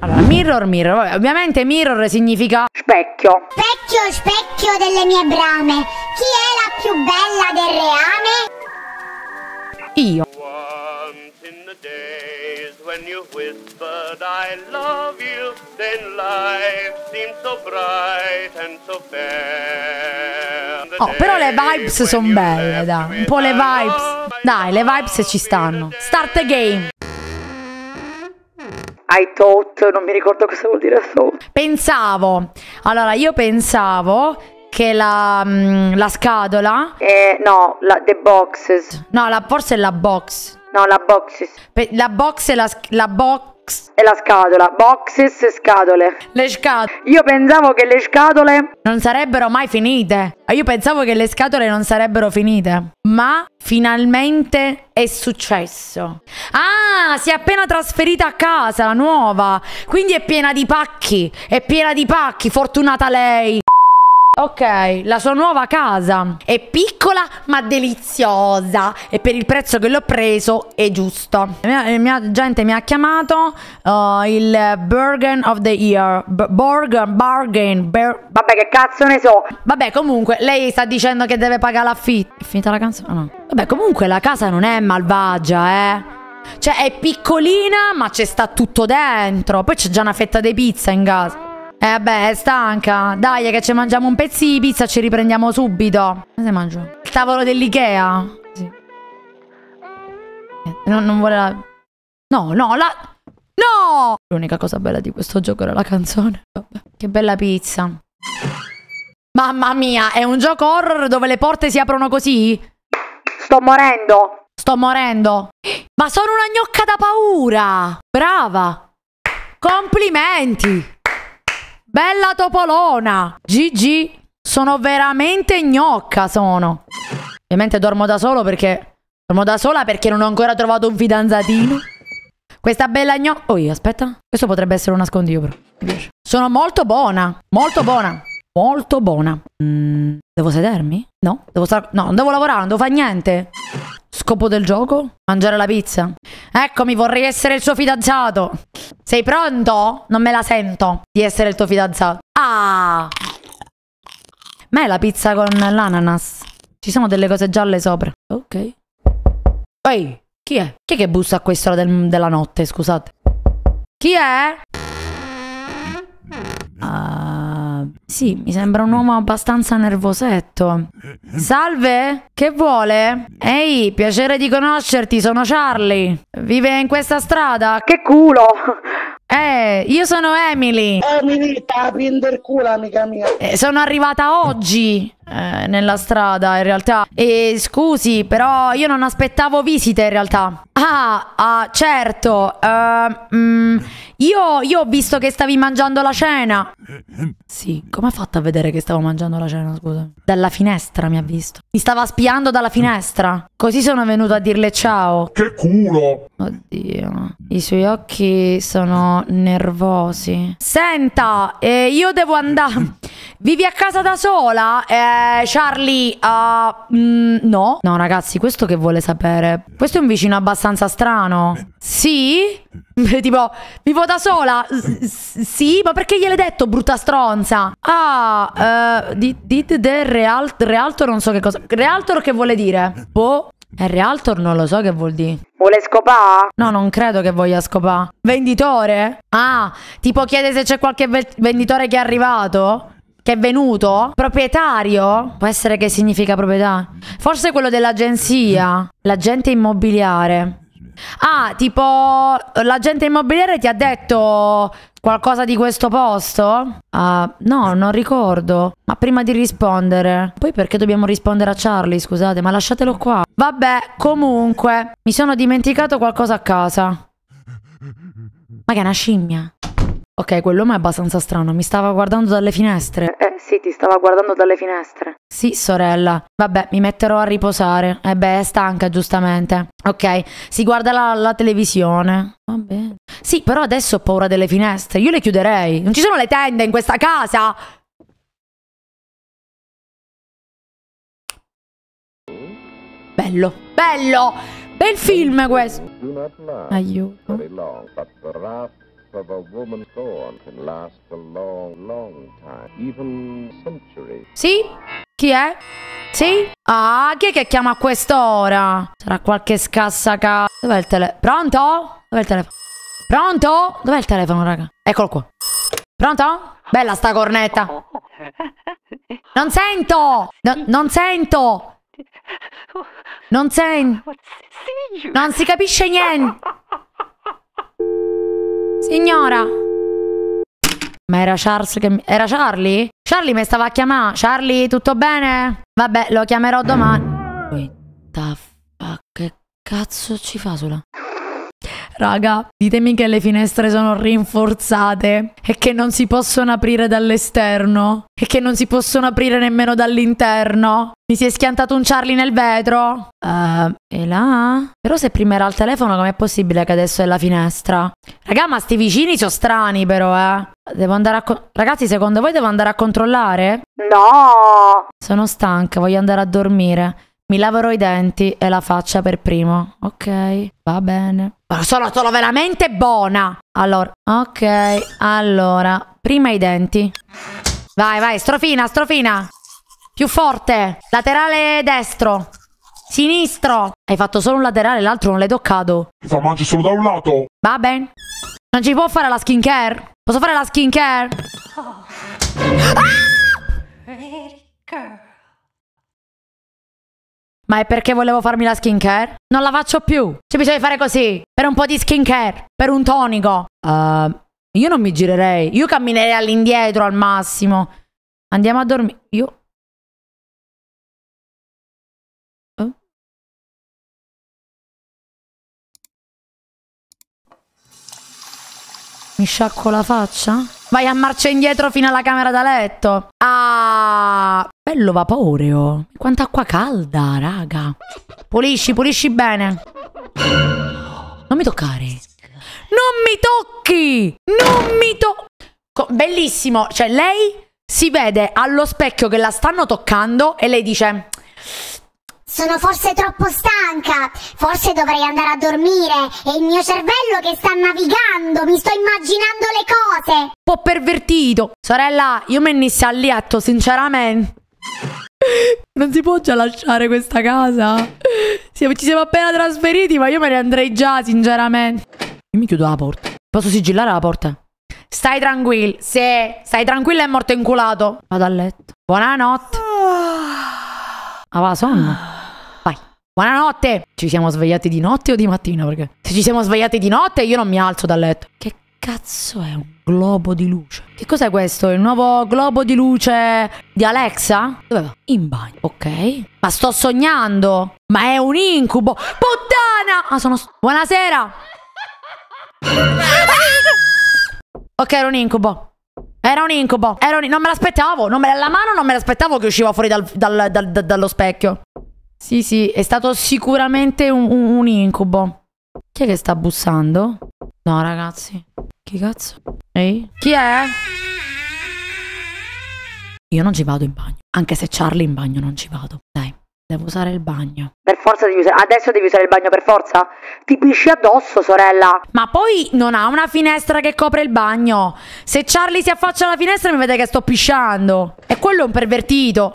Allora, mirror, mirror. Ovviamente mirror significa Specchio. Specchio, specchio delle mie brame, chi è la più bella del reame? io. Once in the days when you whispered I love you, then life seemed so bright and so fair. Oh, però le vibes sono belle, dai. Un po' le vibes. Dai, le vibes ci stanno. Start the game. I thought, non mi ricordo cosa vuol dire thought. Pensavo. Allora, io pensavo che la, mm, la scatola. Eh, no, la, the boxes. No, la, forse è la box. No, la boxes. La box è la, la box. È la scatola. Boxes e scatole. Le scatole Io pensavo che le scatole... non sarebbero mai finite. Io pensavo che le scatole non sarebbero finite. Ma finalmente è successo. Ah, si è appena trasferita a casa, nuova. Quindi è piena di pacchi. È piena di pacchi. Fortunata lei. Ok, la sua nuova casa è piccola ma deliziosa e per il prezzo che l'ho preso è giusto. La mia, mia gente mi ha chiamato uh, il Burgen of the Year. B- Burgen, bargain, ber- Vabbè, che cazzo ne so. Vabbè, comunque, lei sta dicendo che deve pagare l'affitto. È finita la canzone? Ah, no. Vabbè, comunque la casa non è malvagia, eh. Cioè, è piccolina, ma c'è sta tutto dentro. Poi c'è già una fetta di pizza in casa. Eh, vabbè, è stanca. Dai, che ci mangiamo un pezzo di pizza e ci riprendiamo subito. Cosa si mangia? Il tavolo dell'Ikea. Sì. Eh, Non, non vuole la... No, no, la... No! L'unica cosa bella di questo gioco era la canzone. Vabbè, che bella pizza. Mamma mia, è un gioco horror dove le porte si aprono così? Sto morendo. Sto morendo. Ma sono una gnocca da paura! Brava! Complimenti! Bella topolona! GG! Sono veramente gnocca, sono. Ovviamente dormo da solo perché... Dormo da sola perché non ho ancora trovato un fidanzatino. Questa bella gnocca... Oh, aspetta. Questo potrebbe essere un nascondiglio, però. Mi piace. Sono molto buona. Molto buona. Molto buona. Mm, devo sedermi? No? Devo star... No, non devo lavorare, non devo fare niente. Scopo del gioco? Mangiare la pizza. Eccomi, vorrei essere il suo fidanzato. Sei pronto? Non me la sento di essere il tuo fidanzato. Ah! Ma è la pizza con l'ananas. Ci sono delle cose gialle sopra. Ok. Ehi, chi è? Chi è che bussa a quest'ora del- della notte, scusate? Chi è? Ah, sì, mi sembra un uomo abbastanza nervosetto. Salve, che vuole? Ehi, piacere di conoscerti, sono Charlie. Vive in questa strada? Che culo. Eh, io sono Emily. Eh, mi dita, prende il culo, amica mia. Eh, sono arrivata oggi eh, nella strada, in realtà. E scusi, però io non aspettavo visite, in realtà. Ah, ah, certo. eh, mm, io, io ho visto che stavi mangiando la cena. Sì, come ha fatto a vedere che stavo mangiando la cena, scusa? Dalla finestra mi ha visto. Mi stava spiando dalla finestra. Così sono venuto a dirle ciao. Che culo! Oddio, i suoi occhi sono nervosi. Senta, eh, io devo andare. Vivi a casa da sola? Eh, Charlie, ah, mm, no. No, ragazzi, questo che vuole sapere? Questo è un vicino abbastanza strano. Sì? tipo, vivo da sola? S- sì, ma perché gliel'hai detto, brutta stronza? Ah, eh, di- dite de real- realtor, non so che cosa. Realtor che vuole dire? Boh. E realtor non lo so che vuol dire. Vuole scopare? No, non credo che voglia scopare. Venditore? Ah, tipo chiede se c'è qualche ve- venditore che è arrivato? Che è venuto? Proprietario? Può essere che significa proprietà. Forse quello dell'agenzia. L'agente immobiliare. Ah, tipo l'agente immobiliare ti ha detto qualcosa di questo posto? Ah, no, non ricordo. Ma prima di rispondere. Poi perché dobbiamo rispondere a Charlie, scusate, ma lasciatelo qua. Vabbè, comunque, mi sono dimenticato qualcosa a casa. Ma che è una scimmia? Ok, quell'uomo è abbastanza strano, mi stava guardando dalle finestre. Eh sì, ti stava guardando dalle finestre. Sì, sorella. Vabbè, mi metterò a riposare. Eh beh, è stanca, giustamente. Ok, si guarda la, la televisione. Va bene. Sì, però adesso ho paura delle finestre. Io le chiuderei. Non ci sono le tende in questa casa. Bello, bello. Bel film questo. Aiuto. Of a woman's thorn can last a long, long time, even centuries. Sì? Chi è? Sì? Ah, chi è che chiama a quest'ora? Sarà qualche scassaca... Dov'è il telefono? Pronto? Dov'è il telefono? Pronto? Dov'è il telefono, raga? Eccolo qua. Pronto? Bella sta cornetta. Non sento! No- non sento! Non sento! Non si capisce niente! Signora! Ma era Charles che mi... Era Charlie? Charlie mi stava a chiamare. Charlie, tutto bene? Vabbè, lo chiamerò domani. Wait the fuck? Che cazzo ci fa sulla... Raga, ditemi che le finestre sono rinforzate e che non si possono aprire dall'esterno e che non si possono aprire nemmeno dall'interno. Mi si è schiantato un Charlie nel vetro. Eh, e là? Però se prima era al telefono, com'è possibile che adesso è la finestra? Raga, ma sti vicini sono strani però, eh. Devo andare a... Ragazzi, secondo voi devo andare a controllare? No! Sono stanca, voglio andare a dormire. Mi laverò i denti e la faccia per primo. Ok, va bene. Ma sono, sono veramente buona. Allora, ok, allora, prima i denti. Vai, vai, strofina, strofina. Più forte. Laterale destro. Sinistro. Hai fatto solo un laterale, l'altro non l'hai toccato. Mi fa mangi solo da un lato. Va bene. Non ci può fare la skincare? Posso fare la skincare? Ma è perché volevo farmi la skincare? Non la faccio più. C'è bisogno di fare così. Per un po' di skincare. Per un tonico. Uh, io non mi girerei. Io camminerei all'indietro al massimo. Andiamo a dormire. Io... Eh? Mi sciacquo la faccia? Vai a marcia indietro fino alla camera da letto. Ah, bello vaporeo. Quanta acqua calda, raga. Pulisci, pulisci bene. Non mi toccare. Non mi tocchi! Non mi tocchi! Bellissimo. Cioè, lei si vede allo specchio che la stanno toccando e lei dice... Sono forse troppo stanca, forse dovrei andare a dormire. È il mio cervello che sta navigando, mi sto immaginando le cose. Un po' pervertito. Sorella, io mi inizio a letto, sinceramente. Non si può già lasciare questa casa. Ci siamo appena trasferiti, ma io me ne andrei già, sinceramente. Io mi chiudo la porta. Posso sigillare la porta? Stai tranquillo. Se stai tranquillo è morto inculato. Vado a letto. Buonanotte. Ah, va, sonno. Buonanotte. Ci siamo svegliati di notte o di mattina? Perché se ci siamo svegliati di notte io non mi alzo dal letto. Che cazzo è un globo di luce? Che cos'è questo? Il nuovo globo di luce di Alexa? Dove va? In bagno. Ok. Ma sto sognando. Ma è un incubo. Puttana! Ah, sono... Buonasera. Ok, era un incubo. Era un incubo. Era un... Non me l'aspettavo. La mano non me l'aspettavo che usciva fuori dal- dal- dal- dallo specchio. Sì, sì, è stato sicuramente un, un- incubo. Chi è che sta bussando? No, ragazzi. Chi cazzo? Ehi? Chi è? Io non ci vado in bagno. Anche se Charlie in bagno non ci vado. Dai, devo usare il bagno. Per forza devi usare... Adesso devi usare il bagno per forza? Ti pisci addosso, sorella. Ma poi non ha una finestra che copre il bagno. Se Charlie si affaccia alla finestra mi vede che sto pisciando. E quello è un pervertito.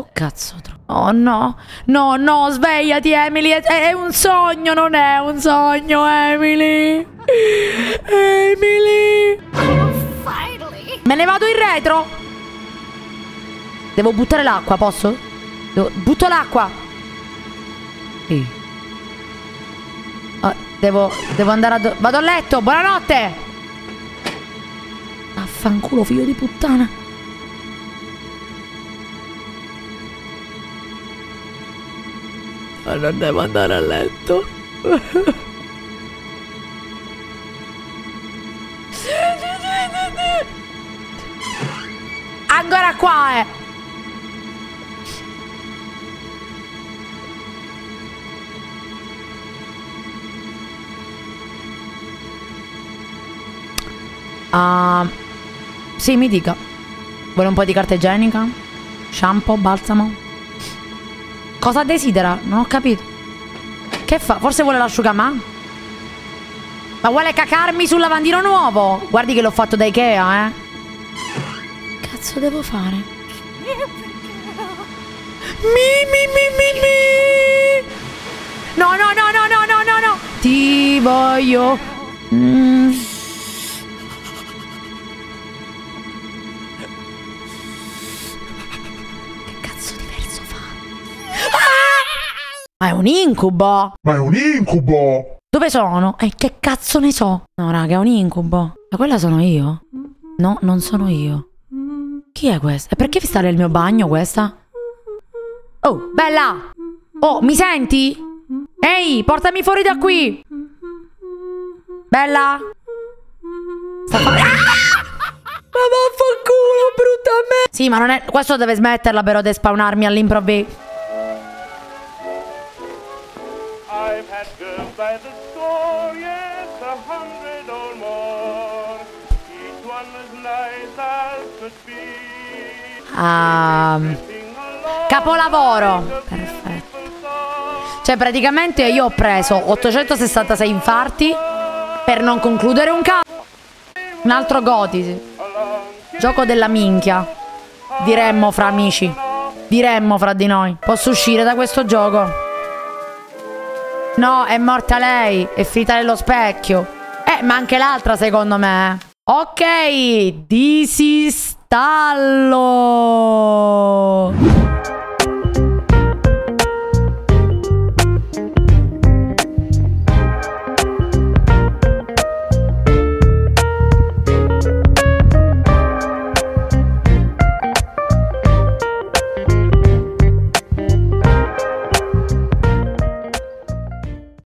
Oh cazzo. Oh no. No, no, svegliati Emily. È, è un sogno, non è un sogno, Emily. Emily. Me ne vado in retro. Devo buttare l'acqua, posso? Devo- Butto l'acqua. Sì. Ah, devo, devo andare a... do- Vado a letto, buonanotte! Affanculo, figlio di puttana. Ma non devo andare a letto. Ancora qua, eh! Ah, sì, mi dica. Vuole un po' di carta igienica? Shampoo, balsamo? Cosa desidera? Non ho capito. Che fa? Forse vuole l'asciugamano? Ma vuole cacarmi sul lavandino nuovo? Guardi che l'ho fatto da Ikea, eh. Cazzo devo fare? Mi, mi, mi, mi, mi. No, no, no, no, no, no, no, no. Ti voglio. Mm. Ma è un incubo. Ma è un incubo! Dove sono? E che cazzo ne so? No, raga, è un incubo. Ma quella sono io? No, non sono io. Chi è questa? E perché sta nel mio bagno questa? Oh, bella! Oh, mi senti? Ehi, portami fuori da qui! Bella? Sta fa- Ah! Ma vaffanculo, brutta me! Sì, ma non è... Questo deve smetterla però di spawnarmi all'improvviso. By the score, yes, a hundred or more. Each one as nice as could be. Ah, capolavoro. Perfetto. Cioè, praticamente io ho preso 866 infarti per non concludere un cazzo. Un altro Goti. Gioco della minchia. Diremmo fra amici. Diremmo fra di noi. Posso uscire da questo gioco? No, è morta lei. È finita nello specchio. Eh, ma anche l'altra secondo me. Ok, disistallo.